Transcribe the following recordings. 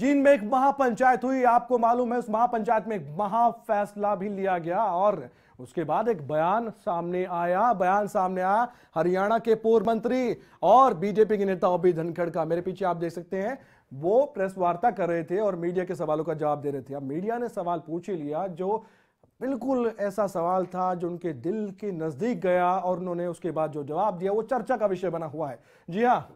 चीन में एक महापंचायत हुई, आपको मालूम है, उस महापंचायत में एक महा फैसला भी लिया गया और उसके बाद एक बयान सामने आया। बयान सामने आया, हरियाणा के पूर्व मंत्री और बीजेपी के नेता ओपी धनखड़ का। मेरे पीछे आप देख सकते हैं, वो प्रेस वार्ता कर रहे थे और मीडिया के सवालों का जवाब दे रहे थे। अब मीडिया ने सवाल पूछ ही लिया, जो बिल्कुल ऐसा सवाल था जो उनके दिल के नज़दीक गया और उन्होंने उसके बाद जो जवाब दिया, वो चर्चा का विषय बना हुआ है। जी हाँ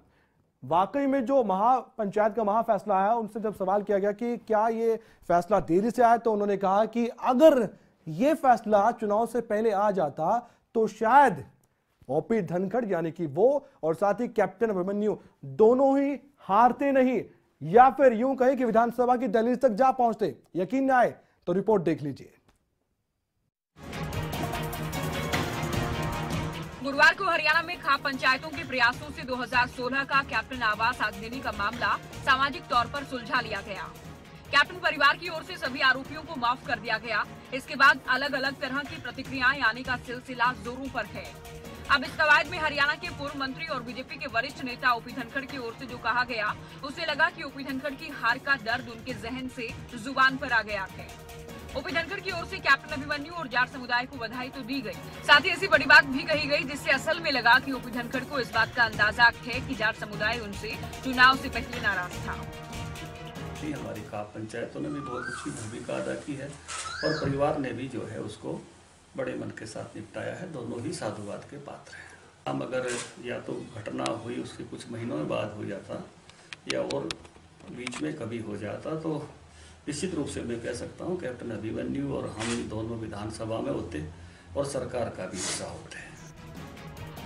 वाकई में जो महापंचायत का महा फैसला आया, उनसे जब सवाल किया गया कि क्या ये फैसला देरी से आया तो उन्होंने कहा कि अगर ये फैसला चुनाव से पहले आ जाता तो शायद ओपी धनखड़ यानी कि वो और साथ ही कैप्टन अभिमन्यु दोनों ही हारते नहीं, या फिर यूँ कहे कि विधानसभा की दहलीज तक जा पहुँचते। यकीन न आए तो रिपोर्ट देख लीजिए। गुरुवार को हरियाणा में खाप पंचायतों के प्रयासों से 2016 का कैप्टन आवास आगजनी का मामला सामाजिक तौर पर सुलझा लिया गया। कैप्टन परिवार की ओर से सभी आरोपियों को माफ़ कर दिया गया। इसके बाद अलग अलग तरह की प्रतिक्रियाएँ आने का सिलसिला जोरों पर है। अब इस कवायद में हरियाणा के पूर्व मंत्री और बीजेपी के वरिष्ठ नेता ओपी धनखड़ की ओर से जो कहा गया, उसे लगा कि ओपी धनखड़ की हार का दर्द उनके जहन से ज़ुबान पर आ गया है। ओपी धनखड़ की ओर से कैप्टन अभिमन्यु और जाट समुदाय को बधाई तो दी गई। साथ ही ऐसी बड़ी बात भी कही गई, जिससे असल में लगा कि ओपी धनखड़ को इस बात का अंदाज़ा है कि जाट समुदाय उनसे चुनाव से पहले नाराज़ था। हमारी खाप पंचायतों ने भी बहुत अच्छी भूमिका अदा की है और परिवार ने भी जो है उसको बड़े मन के साथ निपटाया है। दोनों ही साधुवाद के पात्र हैं। हम अगर या तो घटना हुई उसके कुछ महीनों बाद हो जाता या और बीच में कभी हो जाता तो निश्चित रूप से मैं कह सकता हूँ कैप्टन अभिमन्यु और हम दोनों विधानसभा में होते और सरकार का भी हिस्सा होते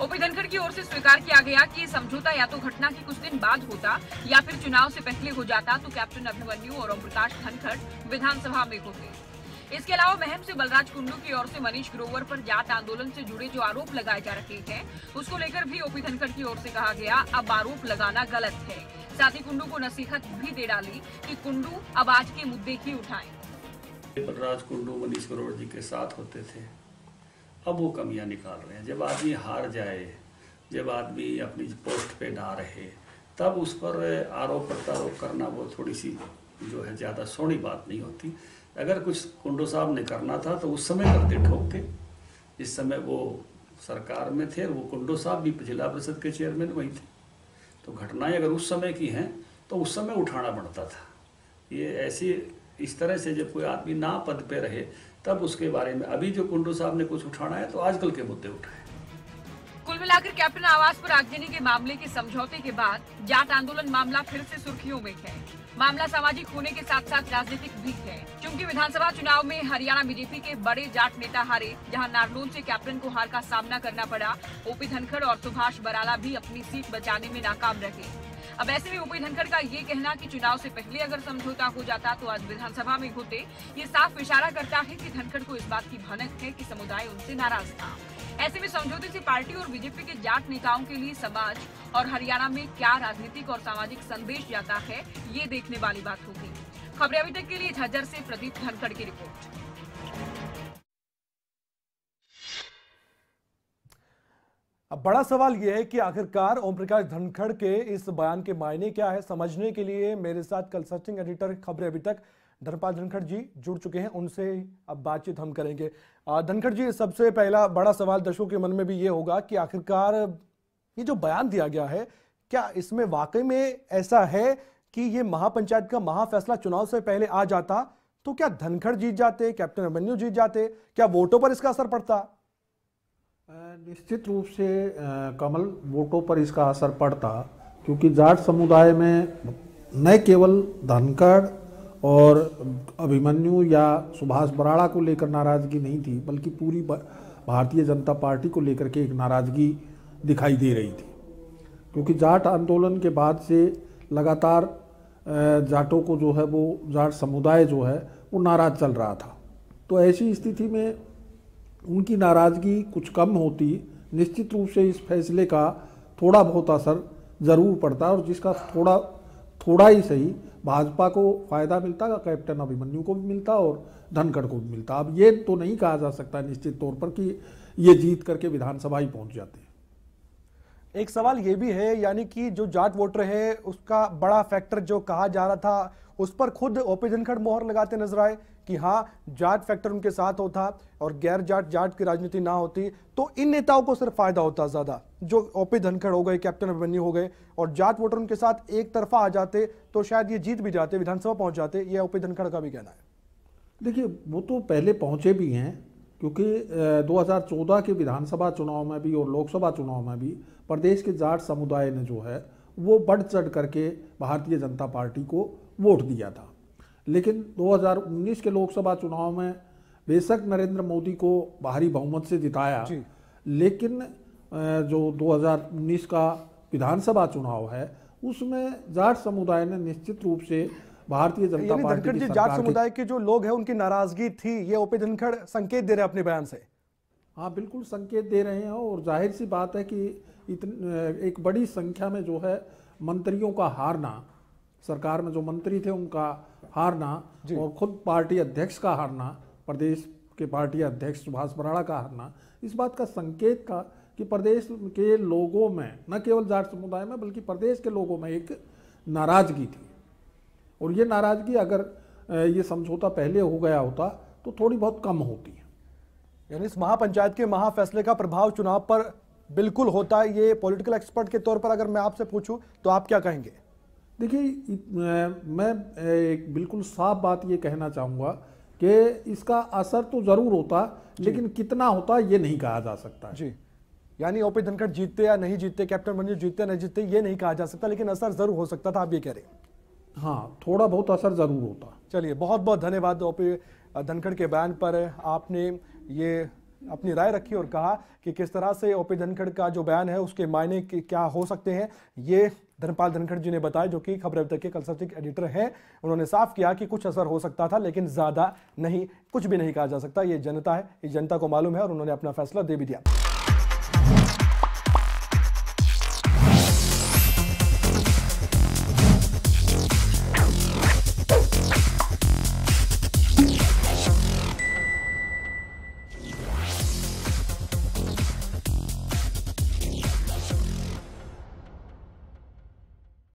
ओपी धनखड़ की ओर से स्वीकार किया गया कि समझौता या तो घटना के कुछ दिन बाद होता या फिर चुनाव से पहले हो जाता तो कैप्टन अभिमन्यु और ओम प्रकाश धनखड़ विधानसभा में होते। इसके अलावा महम से बलराज कुंडू की ओर से मनीष ग्रोवर पर जाट आंदोलन से जुड़े जो आरोप लगाए जा रहे हैं, उसको लेकर भी ओपी धनखड़ की ओर से कहा गया, अब आरोप लगाना गलत है। साथ ही कुंडू को नसीहत भी दे डाली कि कुंडू अब आज के मुद्दे ही उठाए। बलराज कुंडू मनीष करोड़ जी के साथ होते थे। अब वो कमियाँ निकाल रहे हैं। जब आदमी हार जाए, जब आदमी अपनी पोस्ट पे ना रहे, तब उस पर आरोप प्रत्यारोप करना वो थोड़ी सी जो है ज़्यादा सोनी बात नहीं होती। अगर कुछ कुंडो साहब ने करना था तो उस समय करते ठोक। के इस समय वो सरकार में थे वो कुंडो साहब भी जिला परिषद के चेयरमैन वही थे। तो घटनाएँ अगर उस समय की हैं तो उस समय उठाना पड़ता था। ये ऐसी, इस तरह से जब कोई आदमी ना पद पे रहे, तब उसके बारे में, अभी जो कुंडू साहब ने कुछ उठाना है तो आजकल के मुद्दे उठाए। मिलाकर कैप्टन आवास पर आगजनी के मामले के समझौते के बाद जाट आंदोलन मामला फिर से सुर्खियों में है। मामला सामाजिक होने के साथ साथ राजनीतिक भी है। क्योंकि विधानसभा चुनाव में हरियाणा बीजेपी के बड़े जाट नेता हारे, जहाँ नारलोन से कैप्टन को हार का सामना करना पड़ा, ओपी धनखड़ और सुभाष बराला भी अपनी सीट बचाने में नाकाम रहे। अब ऐसे में ओपी धनखड़ का ये कहना कि चुनाव से पहले अगर समझौता हो जाता तो आज विधानसभा में होते। ये साफ़ इशारा करता है कि धनखड़ को इस बात की भनक है कि समुदाय उनसे नाराज़ था। ऐसे में समझौते से पार्टी और बीजेपी के जाट नेताओं के लिए समाज और हरियाणा में क्या राजनीतिक और सामाजिक संदेश जाता है, ये देखने वाली बात होगी। खबरें अभी तक के लिए झज्जर से प्रदीप धनखड़ की रिपोर्ट। अब बड़ा सवाल यह है कि आखिरकार ओम प्रकाश धनखड़ के इस बयान के मायने क्या है? समझने के लिए मेरे साथ सचिंग एडिटर खबरें अभी तक। धर्मपाल धनखड़ जी जुड़ चुके हैं, उनसे अब बातचीत हम करेंगे। धनखड़ जी, सबसे पहला बड़ा सवाल दर्शकों के मन में भी ये होगा कि आखिरकार ये जो बयान दिया गया है, क्या इसमें वाकई में ऐसा है कि ये महापंचायत का महाफैसला चुनाव से पहले आ जाता? तो क्या धनखड़ जीत जाते, कैप्टन अभिमन्यु जीत जाते? क्या वोटों पर इसका असर पड़ता? निश्चित रूप से कमल वोटों पर इसका असर पड़ता, क्योंकि जाट समुदाय में न केवल धनखड़ और अभिमन्यु या सुभाष बराड़ा को लेकर नाराज़गी नहीं थी, बल्कि पूरी भारतीय जनता पार्टी को लेकर के एक नाराज़गी दिखाई दे रही थी। क्योंकि जाट आंदोलन के बाद से लगातार जाटों को जो है वो, जाट समुदाय जो है, वो नाराज़ चल रहा था। तो ऐसी स्थिति में उनकी नाराज़गी कुछ कम होती, निश्चित रूप से इस फैसले का थोड़ा बहुत असर ज़रूर पड़ता और जिसका थोड़ा थोड़ा ही सही भाजपा को फ़ायदा मिलता, कैप्टन अभिमन्यु को भी मिलता और धनखड़ को भी मिलता। अब ये तो नहीं कहा जा सकता निश्चित तौर पर कि ये जीत करके विधानसभा ही पहुँच जाते हैं। एक सवाल ये भी है, यानी कि जो जाट वोटर है, उसका बड़ा फैक्टर जो कहा जा रहा था, उस पर खुद ओपी धनखड़ मोहर लगाते नज़र आए। कि हाँ जाट फैक्टर उनके साथ होता और गैर जाट जाट की राजनीति ना होती तो इन नेताओं को सिर्फ़ फ़ायदा होता ज़्यादा। जो ओपी धनखड़ हो गए कैप्टन अभिमन्यु हो गए और जाट वोटर उनके साथ एक तरफा आ जाते तो शायद ये जीत भी जाते विधानसभा पहुँच जाते ये ओपी धनखड़ का भी कहना है। देखिए वो तो पहले पहुँचे भी हैं क्योंकि अ, 2014 के विधानसभा चुनाव में भी और लोकसभा चुनाव में भी प्रदेश के जाट समुदाय ने जो है वो बढ़ चढ़ करके भारतीय जनता पार्टी को वोट दिया था। लेकिन 2019 के लोकसभा चुनाव में बेशक नरेंद्र मोदी को भारी बहुमत से जिताया जी। लेकिन जो 2019 का विधानसभा चुनाव है उसमें जाट समुदाय ने निश्चित रूप से भारतीय जनता पार्टी की जाट समुदाय के जो लोग हैं उनकी नाराज़गी थी ये ओपी धनखड़ संकेत दे रहे हैं अपने बयान से हाँ बिल्कुल संकेत दे रहे हैं और ज़ाहिर सी बात है कि इतन एक बड़ी संख्या में जो है मंत्रियों का हारना सरकार में जो मंत्री थे उनका हारना और खुद पार्टी अध्यक्ष का हारना प्रदेश के पार्टी अध्यक्ष सुभाष बराड़ा का हारना इस बात का संकेत था कि प्रदेश के लोगों में न केवल जाट समुदाय में बल्कि प्रदेश के लोगों में एक नाराज़गी थी। और ये नाराज़गी अगर ये समझौता पहले हो गया होता तो थोड़ी बहुत कम होती। है यानी इस महापंचायत के महाफैसले का प्रभाव चुनाव पर बिल्कुल होता है ये पॉलिटिकल एक्सपर्ट के तौर पर अगर मैं आपसे पूछूँ तो आप क्या कहेंगे? देखिए मैं एक बिल्कुल साफ़ बात ये कहना चाहूँगा कि इसका असर तो ज़रूर होता लेकिन कितना होता ये नहीं कहा जा सकता जी। यानी ओपी धनखड़ जीतते या नहीं जीतते कैप्टन मंजू जीतते या नहीं जीतते ये नहीं कहा जा सकता लेकिन असर ज़रूर हो सकता था आप ये कह रहे हैं। हाँ थोड़ा बहुत असर ज़रूर होता। चलिए बहुत बहुत धन्यवाद ओपी धनखड़ के बयान पर। आपने ये अपनी राय रखी और कहा कि किस तरह से ओपी धनखड़ का जो बयान है, उसके मायने क्या हो सकते हैं, ये धनपाल धनखड़ जी ने बताया, जो कि खबर तक के कंसल्टिंग एडिटर हैं। उन्होंने साफ़ किया कि कुछ असर हो सकता था, लेकिन ज़्यादा नहीं, कुछ भी नहीं कहा जा सकता। ये जनता है, ये जनता को मालूम है और उन्होंने अपना फैसला दे भी दिया।